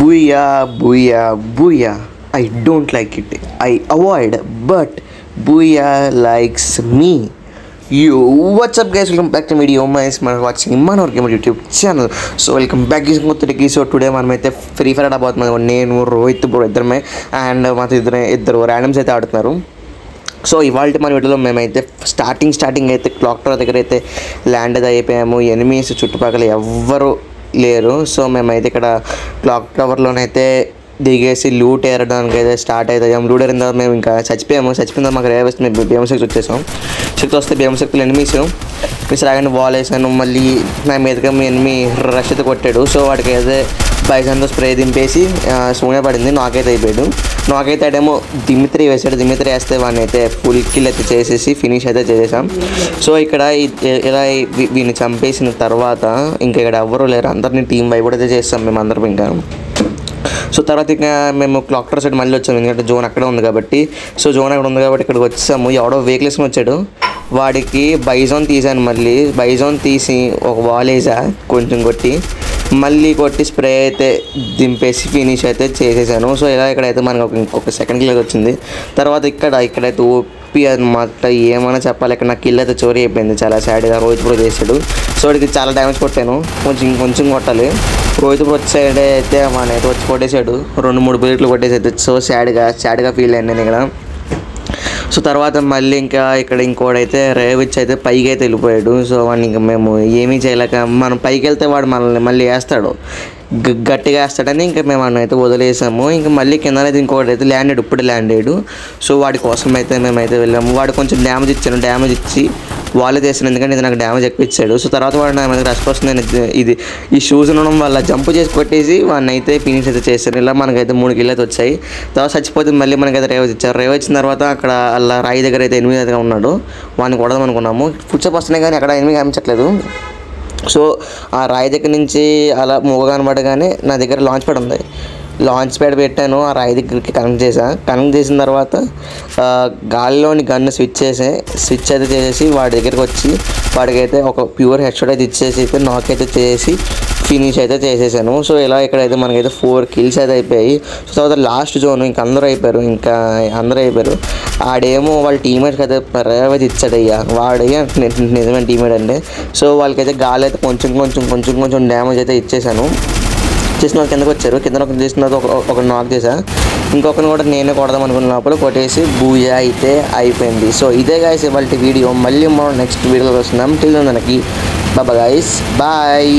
Booyah booyah booyah I don't like it I avoid but booyah likes me you what's up guys welcome back to మీడియో మైస్ మన watching మన work YouTube channel so welcome back is so today మనమైతే free fire ఆడబోతున్నాం నేను Rohit bro ఇద్దరమే and మాతో ఇద్దరు ఇద్దరు ర్యాండమ్స్ అయితే ఆడుతున్నారు సో ఇవాళ మన వీడియోలో మేమైతే స్టార్టింగ్ స్టార్టింగ్ అయితే క్లాక్ టవర్ దగ్గర అయితే ల్యాండ్ అయితే అయిపోయాము. ఎనిమీస్ చుట్టుపక్కల ఎవ్వరు లేరు. సో మేమైతే ఇక్కడ క్లాక్ టవర్లోనైతే దిగేసి లూట్ ఏరడానికి అయితే స్టార్ట్ అవుతుంది లూట్ ఏరిన తర్వాత మేము ఇంకా చచ్చిపోయాము. చచ్చిపోయిన తర్వాత మాకు రేవస్తే మేము భీమశక్తి వచ్చేసాం శక్తి వస్తే భీమశక్తులు ఎనిమిస్ మిస్ రాగానే బాల్ వేసాను. మళ్ళీ నా మీదగా మీ ఎనిమి రష్ అయితే కొట్టాడు. సో వాడికి అయితే బైసన్తో స్ప్రే దింపేసి సూనే పడింది. నాకైతే అయిపోయాడు. నాకైతే ఏమో దిమిత్రి వేసాడు. దిమిత్రి వేస్తే వాడిని అయితే ఫుల్ కిల్ అయితే చేసేసి ఫినిష్ అయితే చేసేసాం. సో ఇక్కడ ఇలా వీని వీడిని చంపేసిన తర్వాత ఇంకా ఇక్కడ ఎవరు లేరు. అందరినీ టీం వైపు అయితే చేస్తాం మేము అందరం ఇంకా. సో తర్వాత ఇక మేము క్లాక్ టవర్ సైడ్ మళ్ళీ వచ్చాము ఎందుకంటే జోన్ అక్కడే ఉంది కాబట్టి. సో జోన్ అక్కడ ఉంది కాబట్టి ఇక్కడికి వచ్చాము. ఎవడో వెహికల్స్ వచ్చాడు. వాడికి బైజోన్ తీసాను మళ్ళీ. బైజోన్ తీసి ఒక వాల్ వేసా కొంచెం కొట్టి. మళ్ళీ కొట్టి స్ప్రే అయితే దింపేసి ఫినిష్ అయితే చేసేసాను. సో ఇలా ఇక్కడైతే మనకు ఒక ఇంకొక సెకండ్ కిల్ వచ్చింది. తర్వాత ఇక్కడ ఇక్కడైతే ఓపి అనమాట ఏమైనా చెప్పాలి? ఇక్కడ నాకు కిల్ అయితే చోరీ అయిపోయింది. చాలా సాడ్గా రోహిత్ ప్రో చేశాడు. సో వాడికి చాలా డ్యామేజ్ కొట్టాను. కొంచెం కొంచెం కొట్టాలి. రోహిత్ ప్రో వచ్చాడే అయితే మన అయితే వచ్చి కొట్టేశాడు. రెండు మూడు బుల్లెట్లు కొట్టేసి సో సాడ్గా సాడ్గా ఫీల్ అయ్యాను నేను ఇక్కడ. సో తర్వాత మళ్ళీ ఇంకా ఇక్కడ ఇంకోడైతే రేవిచ్ అయితే పైకి అయితే వెళ్ళిపోయాడు. సో వాడిని ఇంకా మేము ఏమీ చేయలేక మనం పైకి వెళ్తే వాడు మనల్ని మళ్ళీ వేస్తాడు. గ- గట్టిగా వేస్తాడని ఇంకా మేము వాడిని అయితే వదిలేసాము. ఇంకా మళ్ళీ కిందనైతే ఇంకోటి అయితే ల్యాండ్ అయ్యాడు ఇప్పుడు ల్యాండ్ అయ్యాడు సో వాడి కోసం అయితే మేమైతే వెళ్ళాము. వాడు కొంచెం డ్యామేజ్ ఇచ్చాను డ్యామేజ్ ఇచ్చి వాళ్ళే చేసాను ఎందుకంటే ఇది నాకు డ్యామేజ్ ఎక్కువ ఇచ్చాడు. సో తర్వాత వాడు నా మీద రష్ వస్తుంది నేను ఇది- ఈ షూస్ ఉండడం వల్ల జంప్ చేసి కొట్టేసి వాడిని అయితే ఫినిష్ అయితే చేశాను ఇలా మనకైతే మూడు కిల్ అయితే వచ్చాయి. తర్వాత చచ్చిపోతే మళ్ళీ మనకైతే రేవ్ ఇచ్చారు. రేవ్ వచ్చిన తర్వాత అక్కడ అలా రాయి దగ్గర అయితే ఎనిమిది అయితే ఉన్నాడు. వాడిని కొడదాం అనుకున్నాము. ఫుడ్సప్ వస్తున్నాయి కానీ అక్కడ ఎనిమిది కనిపించట్లేదు. సో ఆ రాయి దగ్గర నుంచి అలా మూగ కనబడగానే నా దగ్గర లాంచ్ ప్యాడ్ ఉంది. లాంచ్ ప్యాడ్ పెట్టాను ఆ రాయి దగ్గరికి కనెక్ట్ చేశాను కనెక్ట్ చేసిన తర్వాత గాలిలోని గన్ను స్విచ్ చేసి స్విచ్ అయితే చేసేసి వాడి దగ్గరికి వచ్చి వాడికైతే ఒక ప్యూర్ హెడ్ షాట్ అయితే ఇచ్చేసి అయితే నాకైతే చేసి ఫినిష్ అయితే చేసేసాను. సో ఇలా ఇక్కడైతే మనకైతే ఫోర్ కిల్స్ అయితే అయిపోయాయి. సో తర్వాత లాస్ట్ జోన్ ఇంకా అందరూ అయిపోయారు. ఇంకా అందరూ అయిపోయారు. ఆడేమో వాళ్ళ టీమేట్కి అయితే పర్యావతి ఇచ్చాడయ్యా. వాడయ్యా నిజమైన టీమేట్ అండి సో వాళ్ళకైతే గాలి అయితే కొంచెం కొంచెం కొంచెం కొంచెం డ్యామేజ్ అయితే ఇచ్చేసాను. చేసిన వాళ్ళు కిందకు వచ్చారు. కింద ఒక చేసిన ఒక నాక్ చేసా ఇంకొకరిని కూడా నేనే కొడదాం అనుకున్న లోపల కొట్టేసి బూయా అయితే అయిపోయింది. సో ఇదే గాయస్ ఇవాళ వీడియో మళ్ళీ మనం నెక్స్ట్ వీడియోలో వస్తున్నాం. టిల్ మనకి బాబా గాయస్ బాయ్